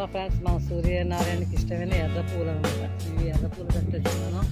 hello friends మా సూర్యనారాయణకి ఇష్టమైన ఎర్ర పూలు అనమాట ఇవి ఎర్ర పూలు కట్టేస్తున్నాను